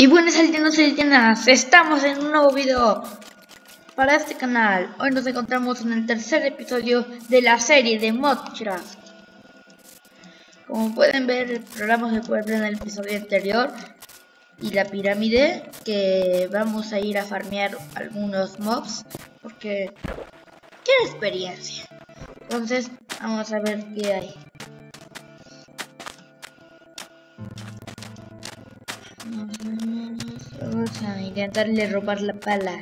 Y buenas aldeanos y aldeanas, estamos en un nuevo video para este canal. Hoy nos encontramos en el tercer episodio de la serie de Modcraft. Como pueden ver, el programa se puede ver en el episodio anterior y la pirámide que vamos a ir a farmear algunos mobs porque quiero experiencia. Entonces, vamos a ver qué hay. A intentarle robar la pala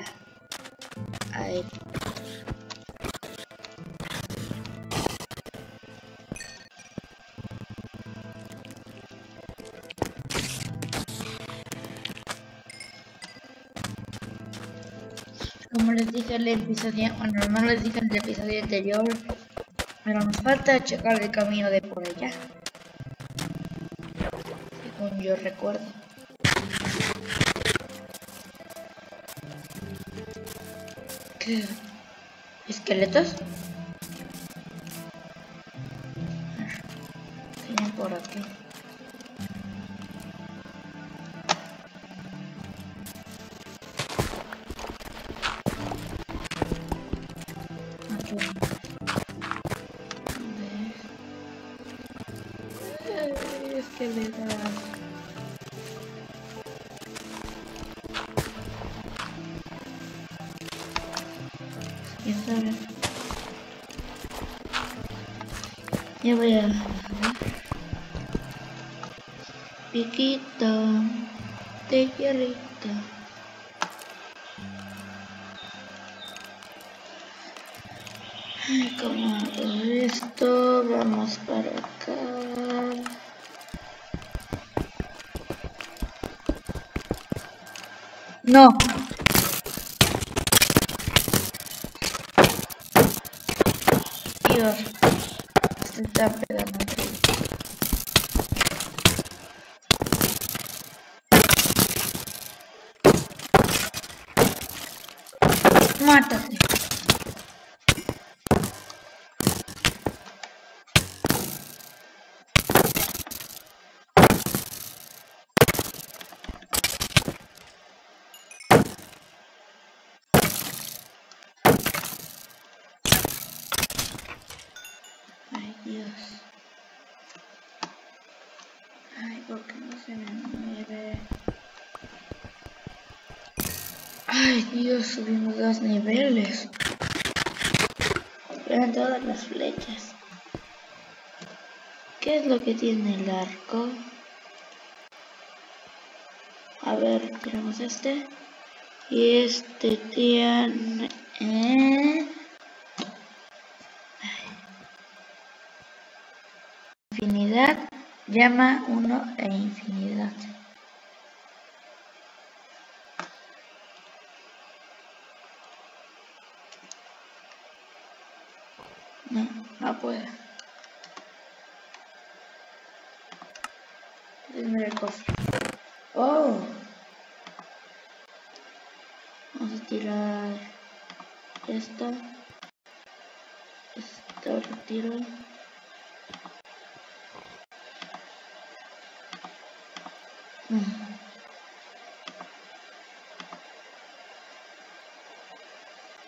a él. Como les dije en el episodio, bueno, no les dije en el episodio anterior, pero nos falta checar el camino de por allá. Según yo recuerdo. ¿Qué? ¿Esqueletos? Tienen por aquí. Esqueletos. ¿Quién sabe? Ya voy a... Piquito de hierrito. Ay, ¿Cómo hago esto? Vamos para acá. No. Dios. Se está pegando. Ay, Dios, subimos dos niveles. Vean todas las flechas. ¿Qué es lo que tiene el arco? A ver, tenemos este. Y este tiene... ¿eh? Infinidad, llama uno e infinidad. No, Denme el cofre. Oh. Vamos a tirar esto. Esto lo tiro. Mm.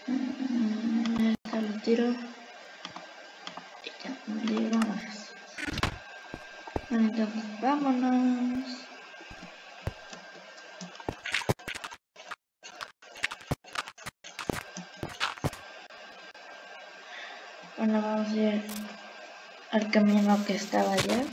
Mm, Esta lo tiro. Entonces vámonos. Bueno, vamos a ir al camino que estaba allá.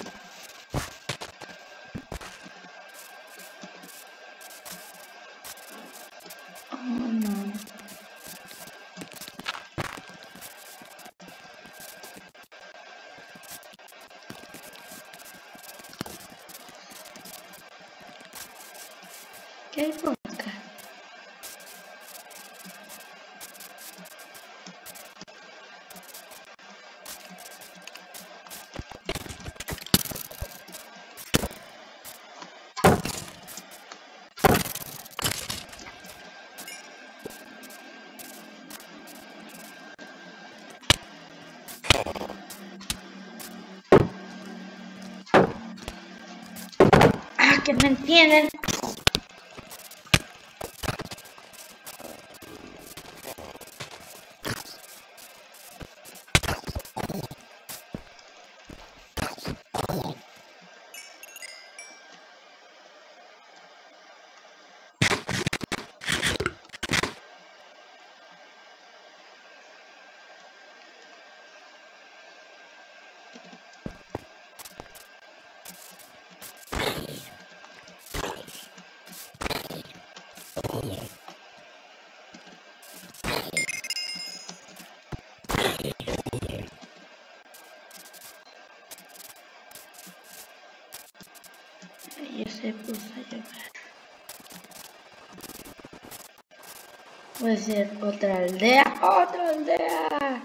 Que me entienden. Se puso a llover. Puede ser otra aldea. ¡Otra aldea!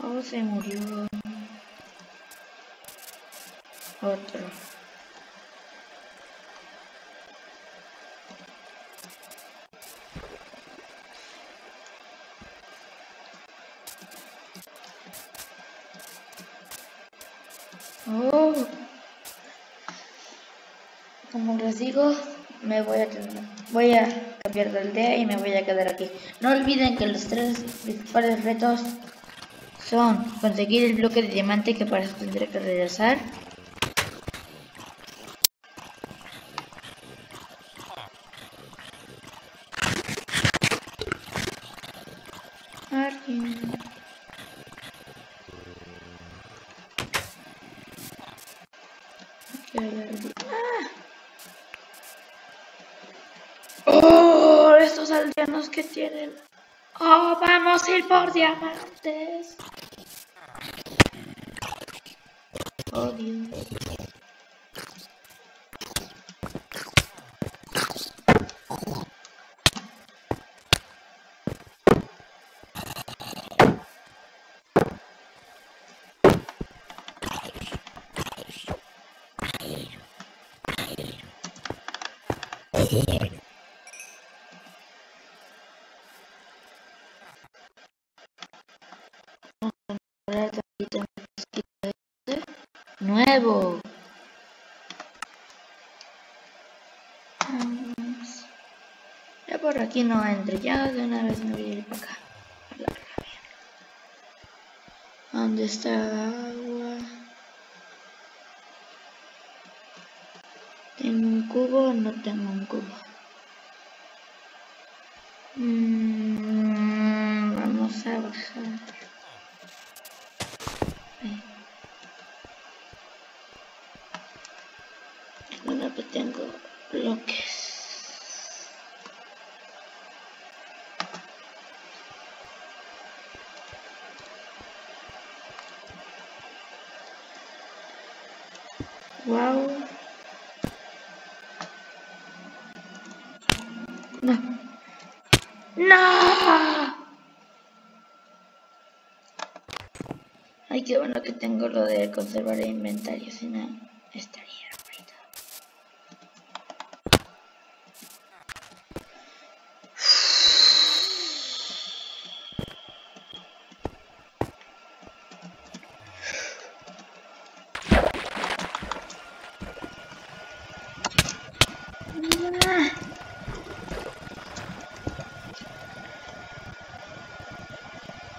Oh, se murió. Otro. Como les digo, me voy a cambiar de aldea y me voy a quedar aquí. No olviden que los tres principales retos son conseguir el bloque de diamante que para eso tendré que regresar. ¡Oh! Estos aldeanos que tienen... ¡Oh! ¡Vamos a ir por diamantes! ¡Oh, Dios! Ya por aquí no entre, ya de una vez me voy a ir para acá. ¿Dónde está agua? ¿Tengo un cubo o no tengo un cubo? Mm, vamos a bajar. Bueno, pues tengo bloques. Wow. No. ¡No! Ay, qué bueno que tengo lo de conservar el inventario, si no, estaría ahorita.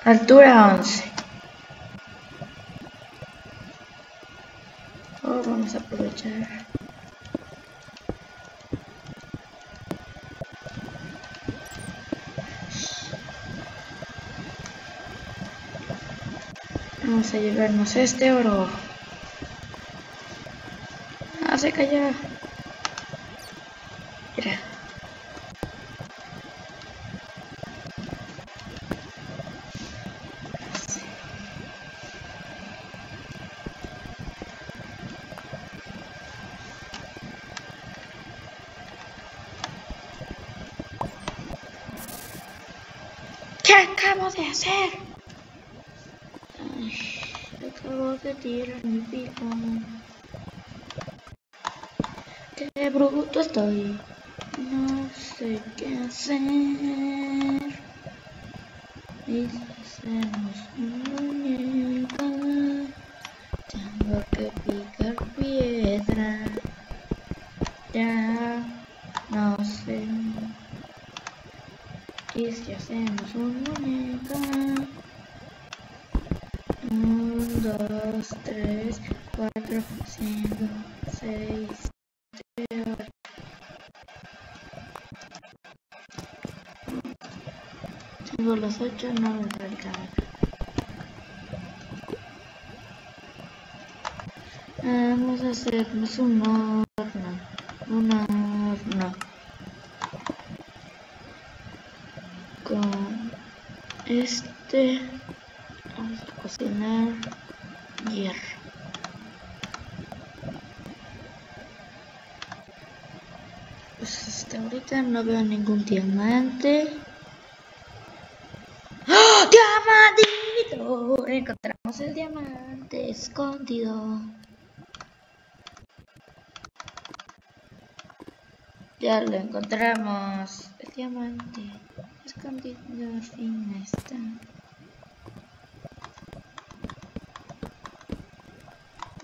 Altura 11. Oh, vamos a aprovechar. Vamos a llevarnos este oro. Ah, se cayó. ¿Qué acabo de hacer? Ay, acabo de tirar mi pico. Qué bruto estoy. No sé qué hacer. Y hacemos un muñeco. Tengo que picar 1, 2, 3, 4, 5, 6, 7, 8. Tengo los no me. Vamos a hacernos un horno, un horno con este cocinar hierro. Pues hasta ahorita no veo ningún diamante. ¡Oh! ¡Diamantito! Encontramos el diamante escondido. Ya lo encontramos. El diamante escondido al fin está.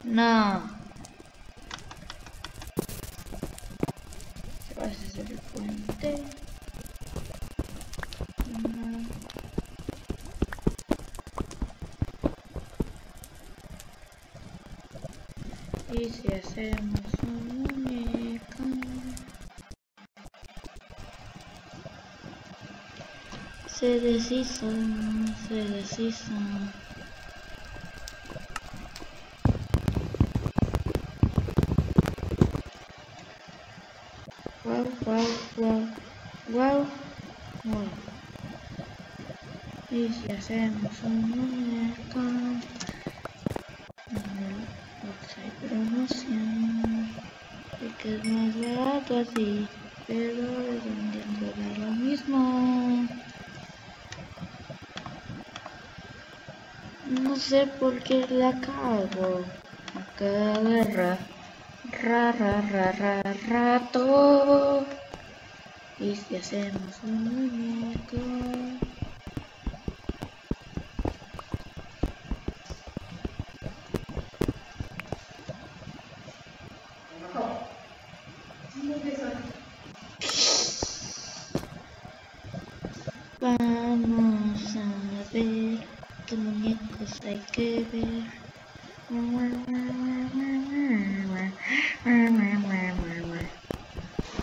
No. Se va a hacer el puente. No. Y si hacemos un muñeco. Se deshizo, se deshizo. Y si hacemos un muñeco, box hay promoción, y que es más barato así, pero vendiendo da lo mismo. No sé por qué la cago a cada guerra. Ra, ra, ra, ra, rato. Y si hacemos un muñeco.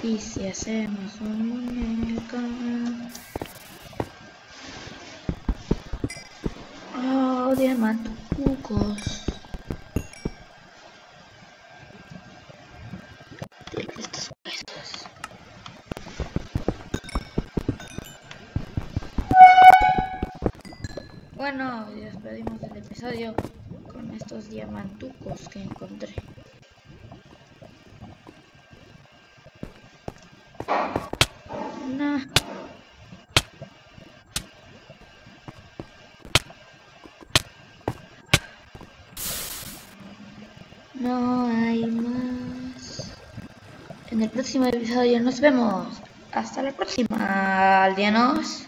Y si hacemos un muñeco. Oh, diamantucos. Estos huesos. Bueno, despedimos el episodio con estos diamantucos que encontré. No. Hay más. En el próximo episodio nos vemos. Hasta la próxima, aldeanos.